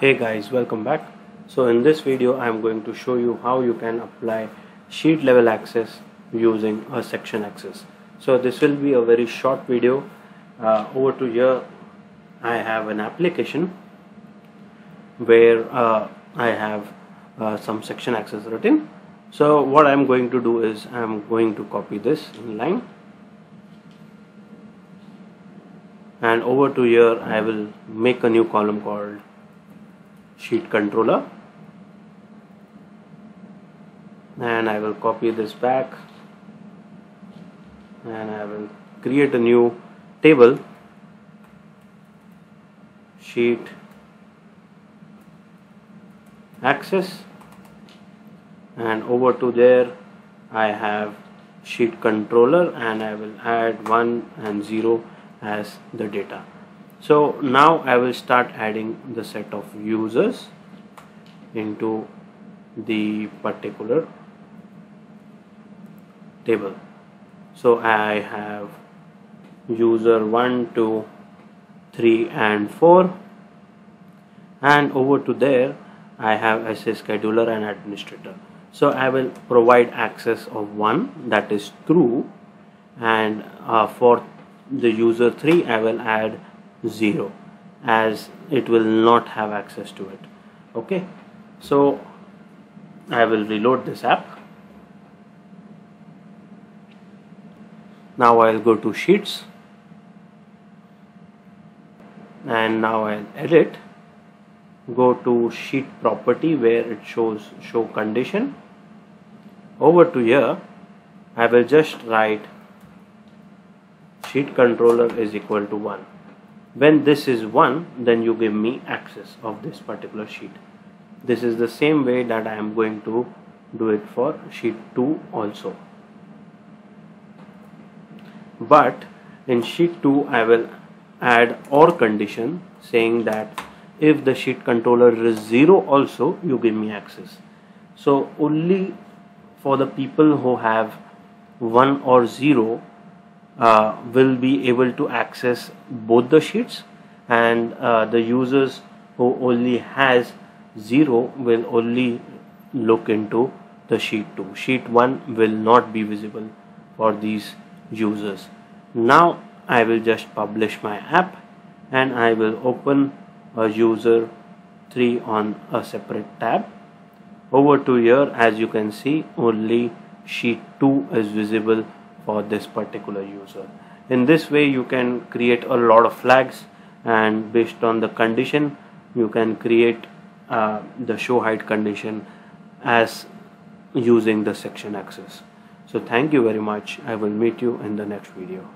hey guys welcome back. So in this video I'm going to show you how you can apply sheet level access using a section access. So this will be a very short video. Uh, over to here I have an application where uh, I have uh, some section access written. So what I'm going to do is I'm going to copy this in line. And over to here I will make a new column called sheet controller. And I will copy this back. And I will create a new table. Sheet. Access. And over to there I have sheet controller. And I will add 1 and 0 as the data so now I will start adding the set of users into the particular table. So I have user 1 2 3 and 4 and over to there I have SA scheduler and administrator. So I will provide access of 1 that is true. And uh, for the user 3 I will add 0 as it will not have access to it. Okay? So I will reload this app. Now I'll go to sheets. And now I'll edit. Go to sheet property where it shows show condition. Over to here I will just write sheet controller is equal to 1 when this is 1 then you give me access of this particular sheet. This is the same way that I am going to do it for sheet 2 also. But in sheet 2 I will add or condition saying that if the sheet controller is 0 also you give me access. So only for the people who have 1 or 0 uh, will be able to access both the sheets and uh, the users who only has 0 will only look into the sheet 2 sheet 1 will not be visible for these users. Now I will just publish my app and I will open a user 3 on a separate tab. Over to here as you can see only sheet 2 is visible for this particular user. In this way you can create a lot of flags and based on the condition you can create uh, the show height condition as using the section access. So thank you very much. I will meet you in the next video